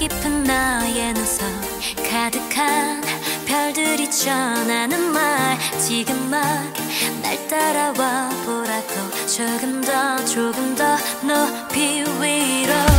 깊은 너의 눈속 가득한 별들이 전하는 말. 지금 막 날 따라와 보라고. 조금 더 조금 더 높이 위로.